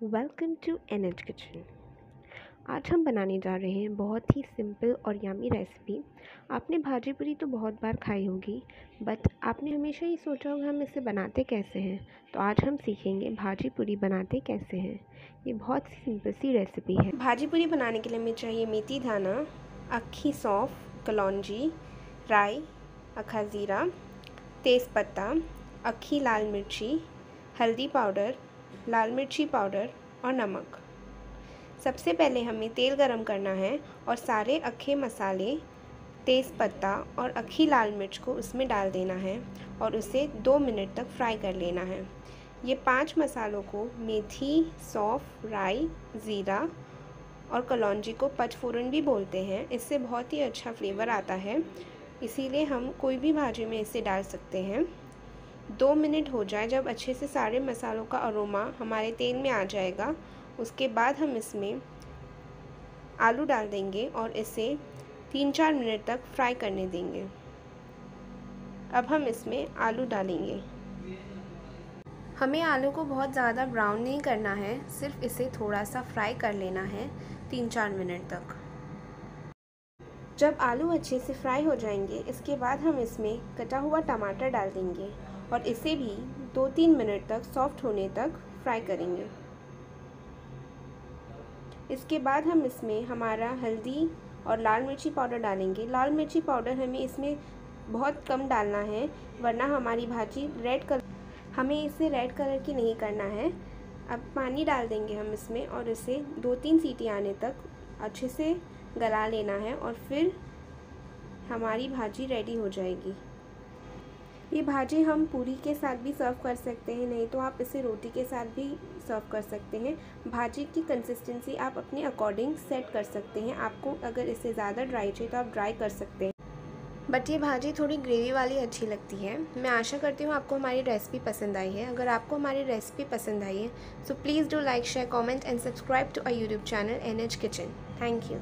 Welcome to N H kitchen आज हम बनाने जा रहे हैं बहुत ही सिंपल और यामी रेसिपी आपने भाजी पूरी तो बहुत बार खाई होगी बट आपने हमेशा ही सोचा होगा हम इसे बनाते कैसे हैं। तो आज हम सीखेंगे भाजी पूरी बनाते कैसे हैं। ये बहुत सिंपल सी रेसिपी है। भाजी पूरी बनाने के लिए हमें चाहिए मेथी दाना अक्खी सौंफ, कलौजी, राई, अखा ज़ीरा, तेज़पत्ता अक्खी लाल मिर्ची, हल्दी पाउडर लाल मिर्ची पाउडर और नमक। सबसे पहले हमें तेल गरम करना है और सारे अखे मसाले, तेज़पत्ता और अखी लाल मिर्च को उसमें डाल देना है और उसे दो मिनट तक फ्राई कर लेना है। ये पाँच मसालों को मेथी, सौफ, राई, ज़ीरा और कलौजी को पचफोरन भी बोलते हैं। इससे बहुत ही अच्छा फ्लेवर आता है। इसीलिए हम कोई भी भाजी में इसे डाल सकते हैं। दो मिनट हो जाए जब अच्छे से सारे मसालों का अरोमा हमारे तेल में आ जाएगा, उसके बाद हम इसमें आलू डाल देंगे और इसे तीन चार मिनट तक फ्राई करने देंगे। अब हम इसमें आलू डालेंगे। हमें आलू को बहुत ज़्यादा ब्राउन नहीं करना है, सिर्फ़ इसे थोड़ा सा फ्राई कर लेना है तीन चार मिनट तक। जब आलू अच्छे से फ्राई हो जाएँगे, इसके बाद हम इसमें कटा हुआ टमाटर डाल देंगे। और इसे भी दो तीन मिनट तक सॉफ्ट होने तक फ्राई करेंगे। इसके बाद हम इसमें हमारा हल्दी और लाल मिर्ची पाउडर डालेंगे। लाल मिर्ची पाउडर हमें इसमें बहुत कम डालना है, वरना हमारी भाजी रेड कलर हमें इसे रेड कलर की नहीं करना है। अब पानी डाल देंगे हम इसमें और इसे दो तीन सीटी आने तक अच्छे से गला लेना है और फिर हमारी भाजी रेडी हो जाएगी। ये भाजी हम पूरी के साथ भी सर्व कर सकते हैं, नहीं तो आप इसे रोटी के साथ भी सर्व कर सकते हैं। भाजी की कंसिस्टेंसी आप अपने अकॉर्डिंग सेट कर सकते हैं। आपको अगर इसे ज़्यादा ड्राई चाहिए तो आप ड्राई कर सकते हैं। बट ये भाजी थोड़ी ग्रेवी वाली अच्छी लगती है। मैं आशा करती हूँ आपको हमारी रेसिपी पसंद आई है। अगर आपको हमारी रेसिपी पसंद आई है so please do like share comment and subscribe to a YouTube channel N H kitchen thank you